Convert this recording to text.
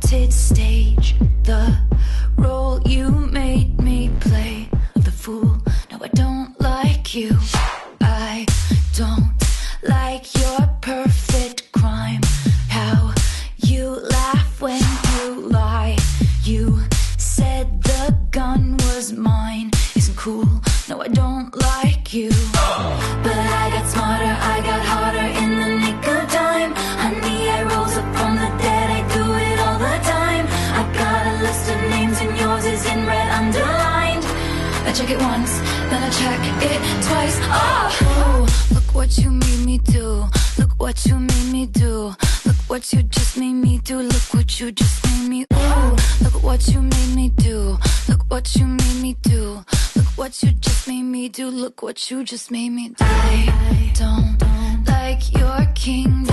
stilted stage. The role you made me play. Of the fool. No i don't like you. I don't like your perfect crime. How you laugh when you lie. You said the gun was mine. Isn't cool. No i don't like you. But i got smarter. I I check it once, then I check it twice. Ah! Oh, look what you made me do. Look what you made me do. Look what you just made me do. Look what you just made me. Ooh, look what you made me do. Look what you made me do. Look what you just made me do. Look what you just made me do. I don't like your kingdom